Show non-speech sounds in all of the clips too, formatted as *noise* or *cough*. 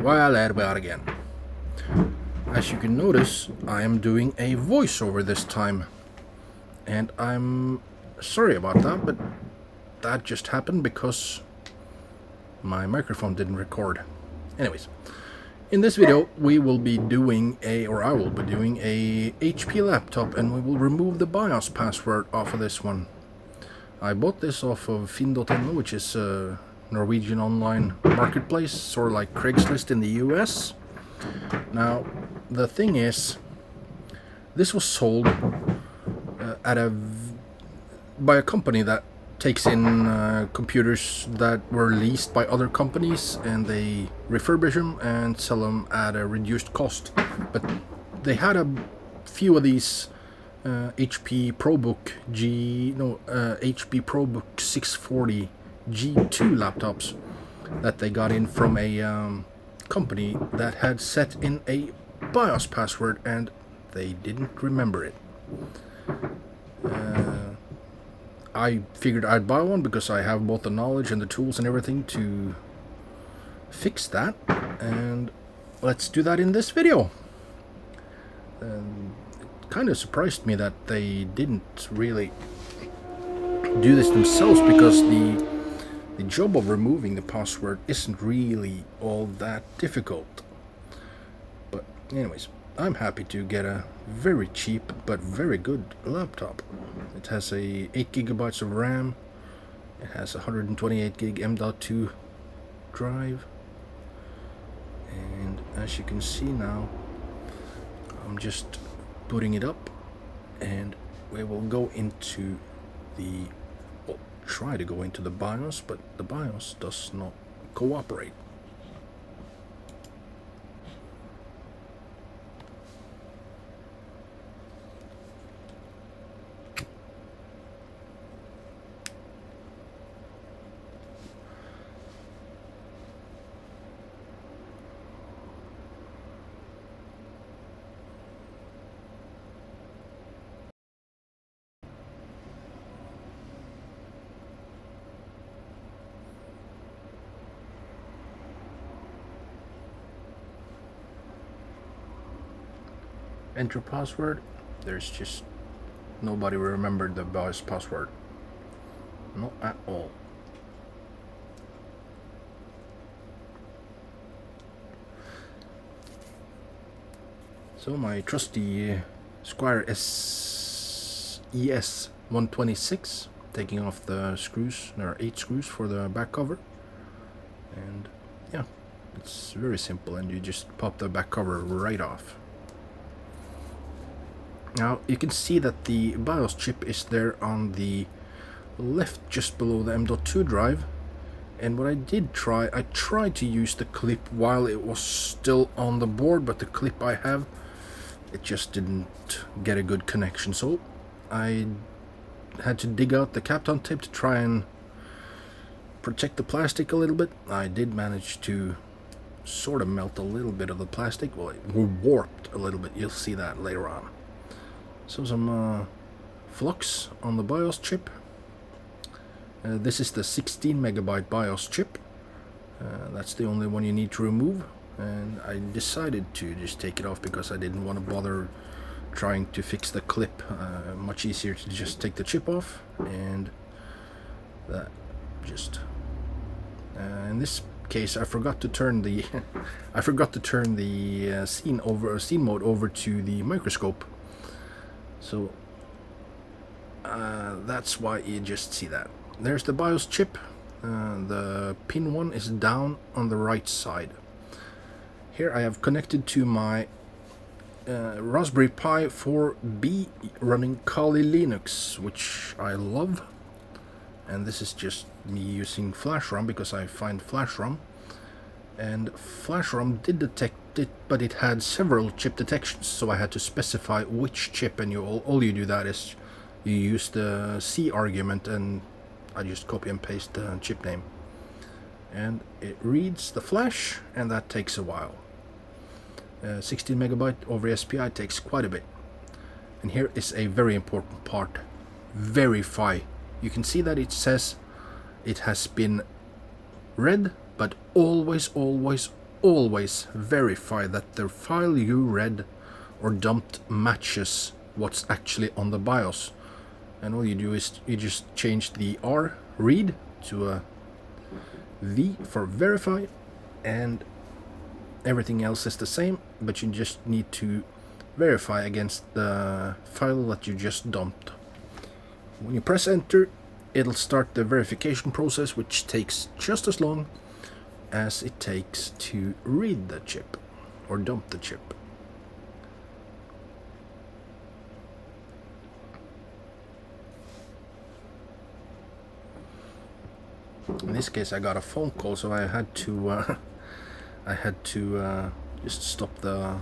Well, there we are again. As you can notice, I am doing a voiceover this time. And I'm sorry about that, but that just happened because my microphone didn't record. Anyways, in this video we will be doing a, or I will be doing a HP laptop and we will remove the BIOS password off of this one. I bought this off of Finn.no, which is a Norwegian online marketplace, sort like Craigslist in the US. Now, the thing is, this was sold uh, at a by a company that takes in uh, computers that were leased by other companies and they refurbish them and sell them at a reduced cost. But they had a few of these uh, HP ProBook G no uh, HP ProBook 640 G2 laptops that they got in from a um, company that had set in a BIOS password and they didn't remember it. Uh, I figured I'd buy one because I have both the knowledge and the tools and everything to fix that and let's do that in this video. Um, kind of surprised me that they didn't really do this themselves because the the job of removing the password isn't really all that difficult. But anyways, I'm happy to get a very cheap but very good laptop. It has a 8 gigabytes of RAM. It has 128 gig M.2 drive. And as you can see now, I'm just booting it up and we will go into the try to go into the BIOS but the BIOS does not cooperate enter password there's just nobody remembered the BIOS password. Not at all. So my trusty uh, Squire Squier S ES 126 taking off the screws there are eight screws for the back cover. And yeah it's very simple and you just pop the back cover right off now you can see that the BIOS chip is there on the left just below the M.2 drive and what I did try, I tried to use the clip while it was still on the board but the clip I have it just didn't get a good connection so I had to dig out the Kapton tape to try and protect the plastic a little bit. I did manage to sort of melt a little bit of the plastic, well it warped a little bit, you'll see that later on. So some uh, flux on the BIOS chip. Uh, this is the 16 megabyte BIOS chip. Uh, that's the only one you need to remove. And I decided to just take it off because I didn't want to bother trying to fix the clip. Uh, much easier to just take the chip off and that just. Uh, in this case, I forgot to turn the *laughs* I forgot to turn the uh, scene over scene mode over to the microscope so uh, that's why you just see that. There's the BIOS chip. Uh, the pin one is down on the right side. Here I have connected to my uh, Raspberry Pi 4B running Kali Linux, which I love. And this is just me using FlashROM because I find FlashROM. And FlashROM did detect it, but it had several chip detections, so I had to specify which chip, and you all, all you do that is you use the C argument, and I just copy and paste the chip name. And it reads the flash, and that takes a while. Uh, 16 megabyte over SPI takes quite a bit. And here is a very important part. Verify. You can see that it says it has been read, but always, always, always verify that the file you read or dumped matches what's actually on the BIOS. And all you do is you just change the R read to a V for verify and everything else is the same but you just need to verify against the file that you just dumped. When you press enter it'll start the verification process which takes just as long as it takes to read the chip or dump the chip. In this case I got a phone call so I had to uh, *laughs* I had to uh, just stop the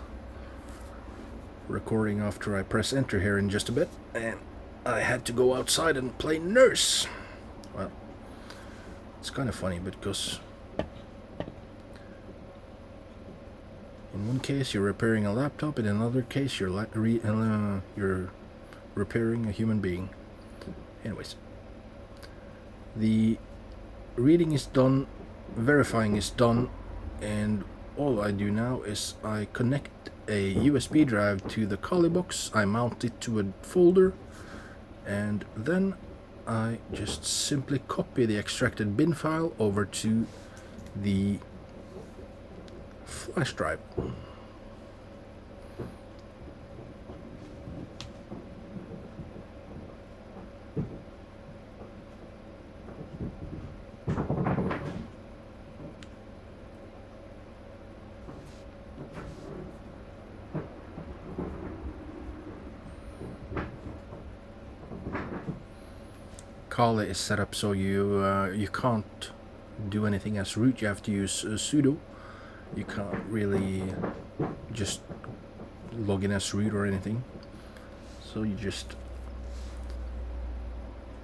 recording after I press enter here in just a bit and I had to go outside and play nurse. Well, it's kind of funny because in one case you're repairing a laptop, in another case you're re uh, you're repairing a human being. Anyways, the reading is done, verifying is done, and all I do now is I connect a USB drive to the Kali box, I mount it to a folder, and then I just simply copy the extracted bin file over to the flash drive. Kali is set up so you uh, you can't do anything as root. You have to use uh, sudo. You can't really just log in as root or anything. So you just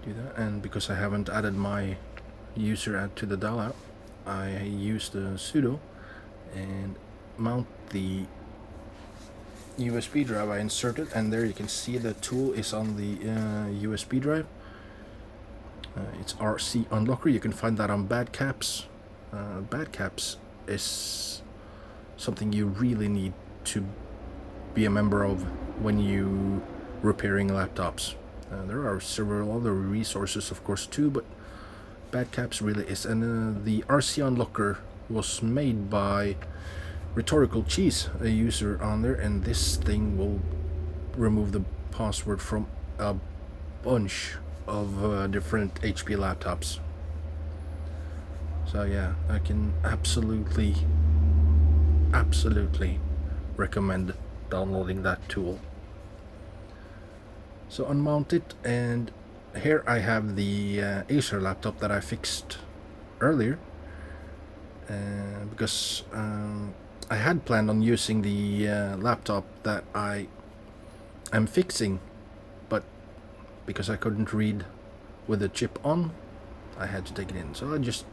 do that. And because I haven't added my user add to the dial I use the sudo and mount the USB drive I inserted and there you can see the tool is on the uh, USB drive uh, it's RC Unlocker. You can find that on Badcaps. Uh, Badcaps is something you really need to be a member of when you repairing laptops. Uh, there are several other resources, of course, too, but Badcaps really is. And uh, the RC Unlocker was made by Rhetorical Cheese, a user on there, and this thing will remove the password from a bunch of uh, different HP laptops. So yeah, I can absolutely, absolutely recommend downloading that tool. So unmount it and here I have the uh, Acer laptop that I fixed earlier uh, because um, I had planned on using the uh, laptop that I am fixing but because I couldn't read with the chip on I had to take it in so I just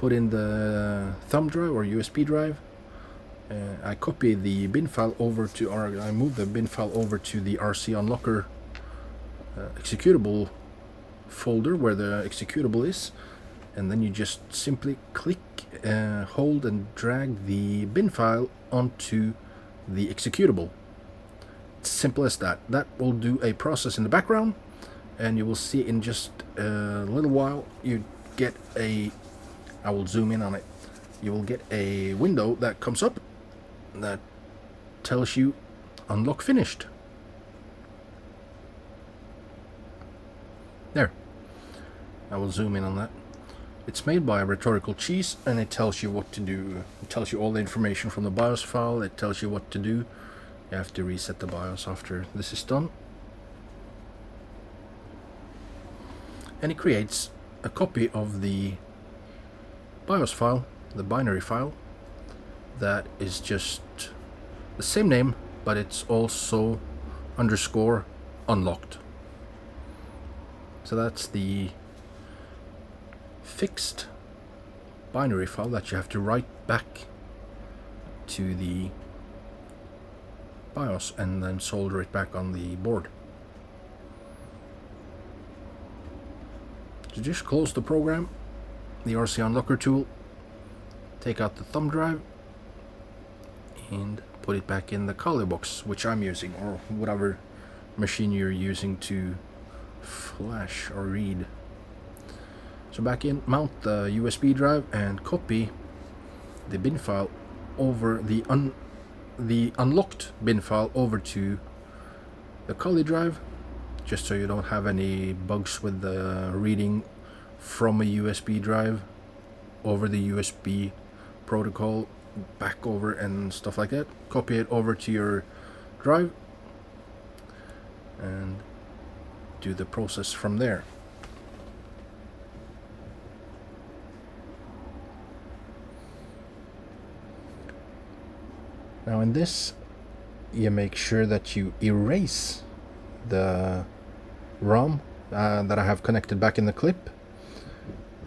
put in the thumb drive or USB drive uh, I copy the bin file over to or I move the bin file over to the RC unlocker uh, executable folder where the executable is and then you just simply click uh, hold and drag the bin file onto the executable it's simple as that. That will do a process in the background and you will see in just a little while you get a I will zoom in on it. You will get a window that comes up that tells you unlock finished. There. I will zoom in on that. It's made by Rhetorical Cheese and it tells you what to do. It tells you all the information from the BIOS file. It tells you what to do. You have to reset the BIOS after this is done. And it creates a copy of the BIOS file, the binary file, that is just the same name, but it's also underscore unlocked. So that's the fixed binary file that you have to write back to the BIOS and then solder it back on the board. To just close the program, the RC Unlocker tool, take out the thumb drive and put it back in the Kali box which I'm using or whatever machine you're using to flash or read. So back in mount the USB drive and copy the bin file over the un the unlocked bin file over to the Kali drive just so you don't have any bugs with the reading from a USB drive over the USB protocol back over and stuff like that. Copy it over to your drive and do the process from there. Now in this you make sure that you erase the ROM uh, that I have connected back in the clip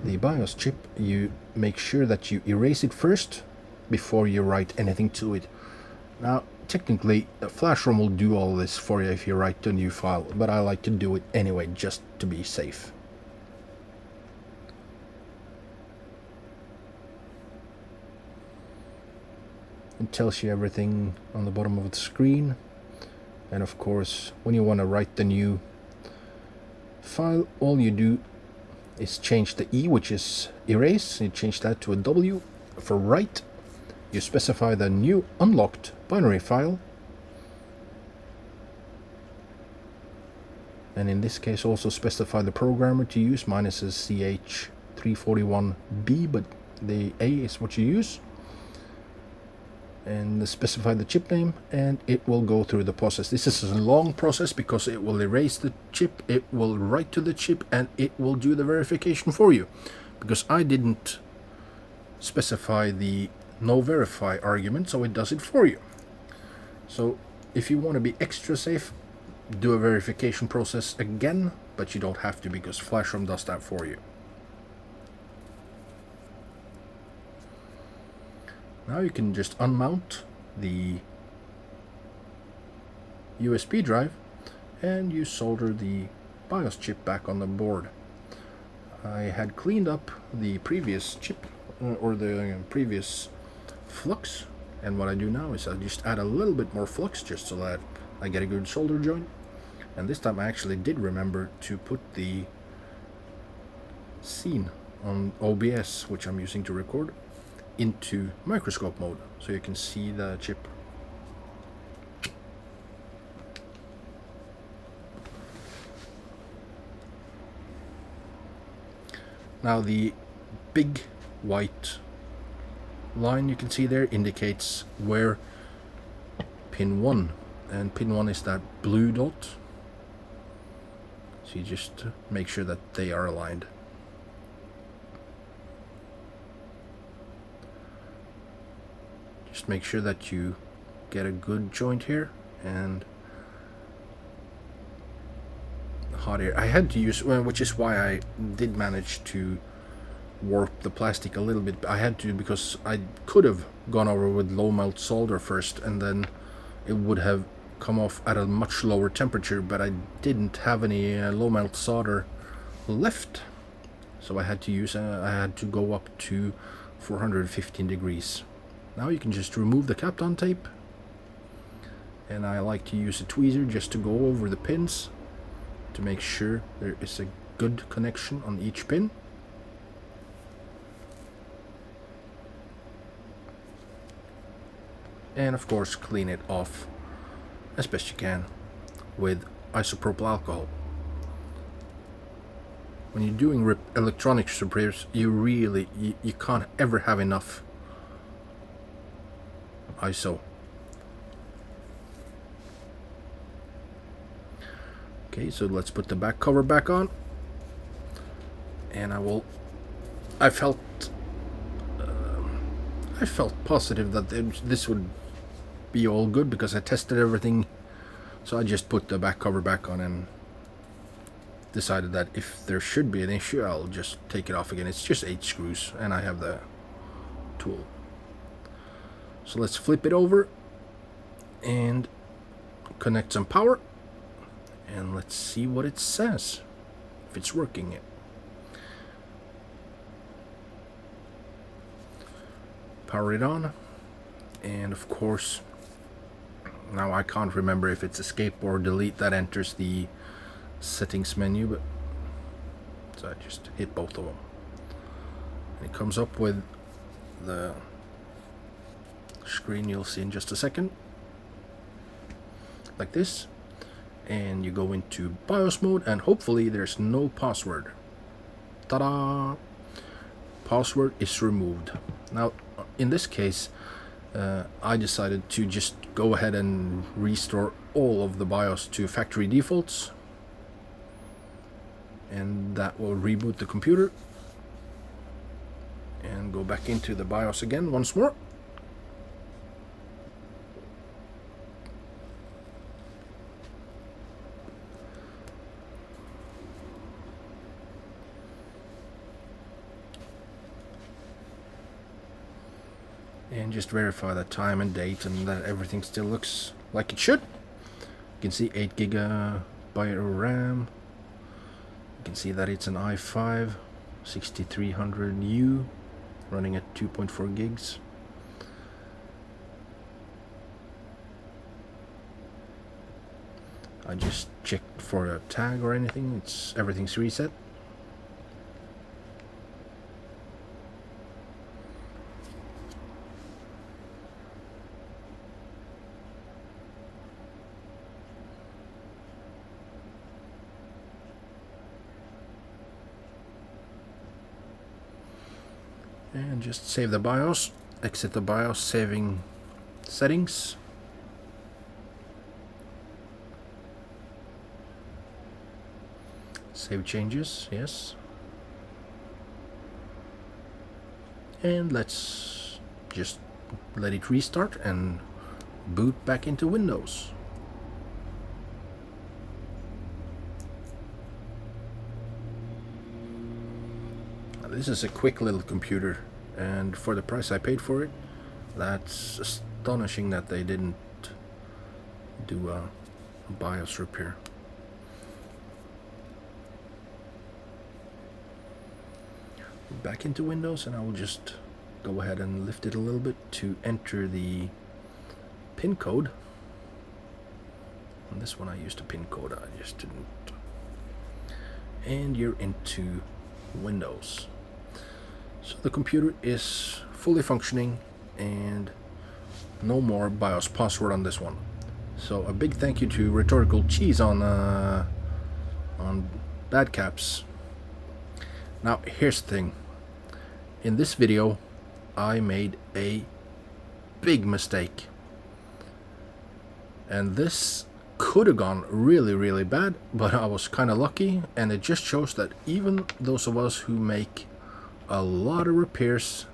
the BIOS chip you make sure that you erase it first before you write anything to it. Now technically uh, FlashROM will do all this for you if you write a new file but I like to do it anyway just to be safe. It tells you everything on the bottom of the screen. And of course when you want to write the new file all you do is change the E which is erase. You change that to a W for write. You specify the new unlocked binary file. And in this case also specify the programmer to use. Mine is CH341B but the A is what you use and specify the chip name and it will go through the process. This is a long process because it will erase the chip, it will write to the chip and it will do the verification for you because I didn't specify the no verify argument so it does it for you. So if you want to be extra safe do a verification process again but you don't have to because FlashROM does that for you. Now you can just unmount the USB drive and you solder the BIOS chip back on the board. I had cleaned up the previous chip uh, or the previous flux and what I do now is I just add a little bit more flux just so that I get a good solder joint and this time I actually did remember to put the scene on OBS which I'm using to record into microscope mode so you can see the chip. Now the big white line you can see there indicates where pin 1 and pin 1 is that blue dot so you just make sure that they are aligned just make sure that you get a good joint here and hot air. I had to use well, which is why I did manage to warp the plastic a little bit. I had to because I could have gone over with low melt solder first and then it would have come off at a much lower temperature but I didn't have any uh, low melt solder left. So I had to use uh, I had to go up to 415 degrees now you can just remove the Kapton tape. And I like to use a tweezer just to go over the pins to make sure there is a good connection on each pin. And of course clean it off as best you can with isopropyl alcohol. When you're doing electronics repairs, you really, you, you can't ever have enough ISO. Okay, so let's put the back cover back on. And I will... I felt... Uh, I felt positive that this would be all good because I tested everything. So I just put the back cover back on and decided that if there should be an issue, I'll just take it off again. It's just eight screws and I have the tool. So let's flip it over and connect some power and let's see what it says if it's working it power it on and of course now I can't remember if it's escape or delete that enters the settings menu but so I just hit both of them. And it comes up with the screen you'll see in just a second. Like this. And you go into BIOS mode and hopefully there's no password. Ta-da! Password is removed. Now in this case uh, I decided to just go ahead and restore all of the BIOS to factory defaults. And that will reboot the computer. And go back into the BIOS again once more and just verify the time and date and that everything still looks like it should. You can see 8 gigabyte of RAM. You can see that it's an i5 6300U running at 2.4 gigs. I just checked for a tag or anything. It's everything's reset and just save the BIOS exit the BIOS saving settings. Save changes yes. And let's just let it restart and boot back into Windows. This is a quick little computer and for the price I paid for it that's astonishing that they didn't do a BIOS repair back into Windows and I will just go ahead and lift it a little bit to enter the pin code. On this one I used a pin code I just didn't. And you're into Windows so the computer is fully functioning and no more BIOS password on this one. So a big thank you to Rhetorical Cheese on uh, on Badcaps. Now here's the thing. In this video I made a big mistake. And this could have gone really really bad but I was kind of lucky and it just shows that even those of us who make a lot of repairs,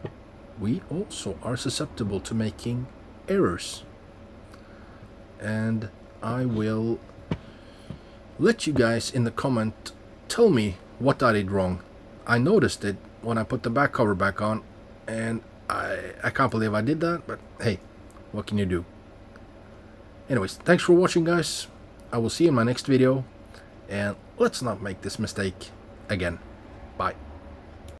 we also are susceptible to making errors. And I will let you guys in the comment tell me what I did wrong. I noticed it when I put the back cover back on and I, I can't believe I did that, but hey, what can you do? Anyways, thanks for watching guys. I will see you in my next video and let's not make this mistake again. Bye.